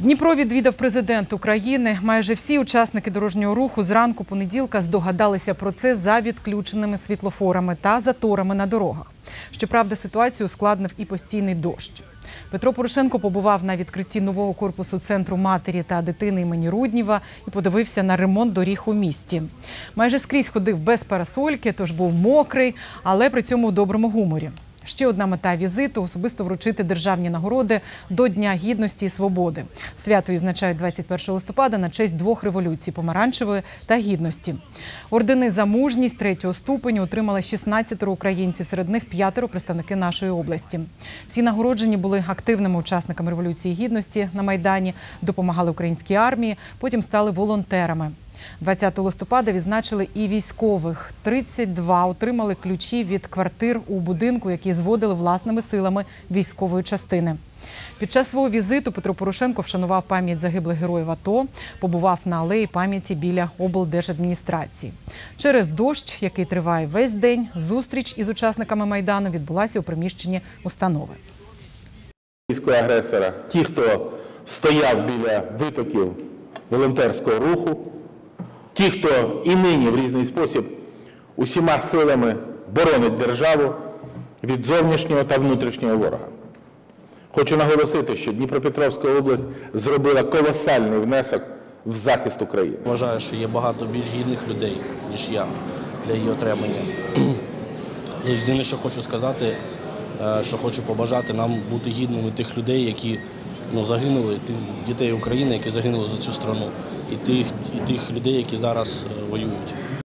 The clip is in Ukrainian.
Дніпро відвідав президент України. Майже всі учасники дорожнього руху зранку понеділка здогадалися про це за відключеними світлофорами та заторами на дорогах. Щоправда, ситуацію ускладнив і постійний дощ. Петро Порошенко побував на відкритті нового корпусу центру матері та дитини імені Рудніва і подивився на ремонт доріг у місті. Майже скрізь ходив без парасольки, тож був мокрий, але при цьому в доброму гуморі. Ще одна мета візиту особисто вручити державні нагороди до Дня гідності і свободи. Свято відзначають 21 листопада на честь двох революцій помаранчевої та гідності. Ордени за мужність третього ступеню отримали 16 українців, серед них п'ятеро представники нашої області. Всі нагороджені були активними учасниками революції гідності на майдані, допомагали українській армії, потім стали волонтерами. 20 листопада відзначили і військових. 32 отримали ключі від квартир у будинку, які зводили власними силами військової частини. Під час свого візиту Петро Порошенко вшанував пам'ять загиблих героїв АТО, побував на алеї пам'яті біля облдержадміністрації. Через дощ, який триває весь день, зустріч із учасниками майдану відбулася у приміщенні установи. Військового агресора, ті, хто стояв біля витоків волонтерського руху, ті, хто і нині в різний спосіб усіма силами боронить державу від зовнішнього та внутрішнього ворога. Хочу наголосити, що Дніпропетровська область зробила колосальний внесок в захист України. Вважаю, що є багато більш гідних людей, ніж я для її отримання. Єдине, що хочу сказати, е, що хочу побажати нам бути гідними тих людей, які ну, загинули, тих дітей України, які загинули за цю страну, і тих, і тих людей, які зараз е, воюють.